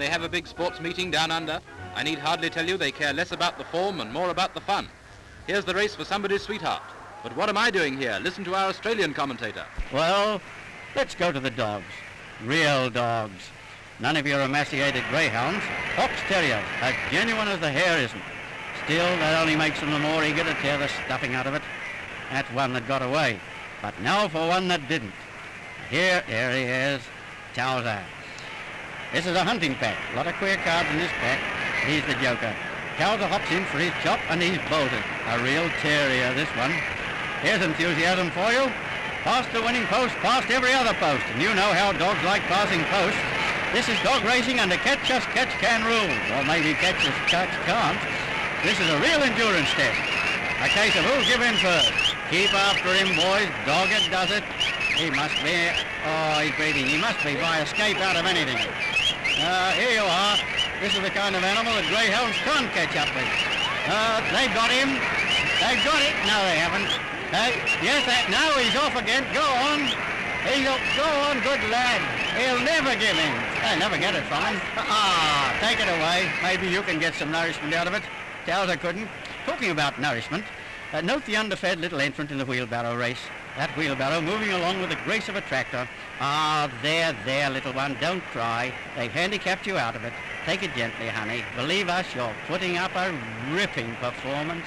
they have a big sports meeting down under, I need hardly tell you they care less about the form and more about the fun. Here's the race for somebody's sweetheart. But what am I doing here? Listen to our Australian commentator. Well, let's go to the dogs. Real dogs. None of your emaciated greyhounds. Fox terriers, as genuine as the hair isn't. Still, that only makes them the more eager to tear the stuffing out of it. That's one that got away. But now for one that didn't. Here, here he is, Towser. This is a hunting pack. A lot of queer cards in this pack. He's the joker. Towser hops in for his chop and he's bolted. A real terrier, this one. Here's enthusiasm for you. Past the winning post, past every other post. And you know how dogs like passing posts. This is dog racing under catch us, catch can rules. Or maybe catch us, catch can't. This is a real endurance test. A case of who'll give in first. Keep after him, boys. Dogged does it. He must be, oh, he's beating. He must be by escape out of anything. Uh, here you are. This is the kind of animal that greyhounds can't catch up with. Uh, they've got him. They've got it. No, they haven't. Uh, yes, that, now he's off again. Go on. He'll go on, good lad. He'll never give in. They'll never get it from him. Ah, take it away. Maybe you can get some nourishment out of it. Towser couldn't. Talking about nourishment, uh, note the underfed little entrant in the wheelbarrow race. That wheelbarrow moving along with the grace of a tractor. Ah, there, there, little one, don't cry. They've handicapped you out of it. Take it gently, honey. Believe us, you're putting up a ripping performance.